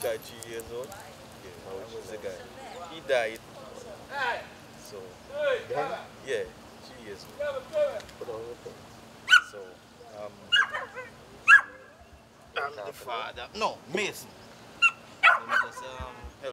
30 years old. Yeah, my was a guy. He died. So, Then, yeah, three years old. So, um, I'm the father. No, Mason.